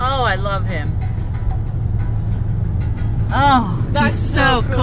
Oh, I love him. Oh, That's so so cool.